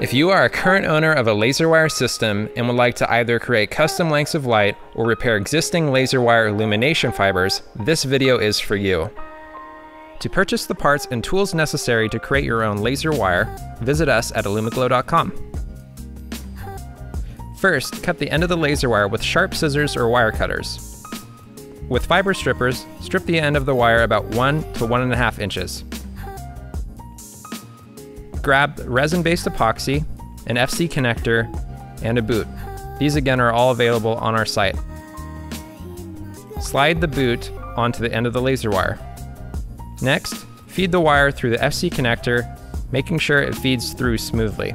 If you are a current owner of a laser wire system and would like to either create custom lengths of light or repair existing laser wire illumination fibers, this video is for you. To purchase the parts and tools necessary to create your own laser wire, visit us at ellumiglow.com. First, cut the end of the laser wire with sharp scissors or wire cutters. With fiber strippers, strip the end of the wire about 1 to 1.5 inches grab resin-based epoxy, an FC connector, and a boot. These again are all available on our site. Slide the boot onto the end of the laser wire. Next, feed the wire through the FC connector, making sure it feeds through smoothly.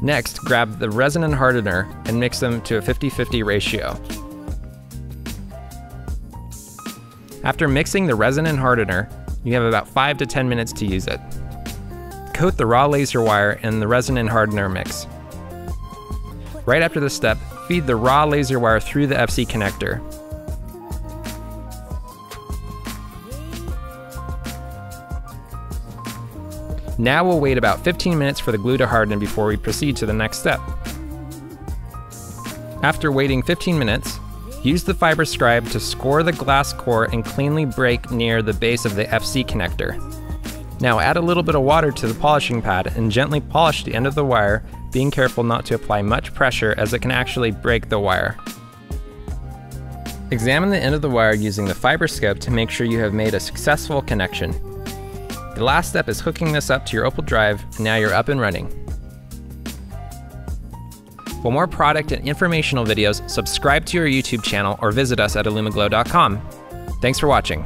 Next, grab the resin and hardener and mix them to a 50-50 ratio. After mixing the resin and hardener, you have about 5 to 10 minutes to use it coat the raw laser wire in the resin and hardener mix. Right after this step, feed the raw laser wire through the FC connector. Now we'll wait about 15 minutes for the glue to harden before we proceed to the next step. After waiting 15 minutes, use the fiber scribe to score the glass core and cleanly break near the base of the FC connector. Now add a little bit of water to the polishing pad and gently polish the end of the wire, being careful not to apply much pressure as it can actually break the wire. Examine the end of the wire using the fiber scope to make sure you have made a successful connection. The last step is hooking this up to your Opal Drive, and now you're up and running. For more product and informational videos, subscribe to our YouTube channel or visit us at ellumiglow.com. Thanks for watching.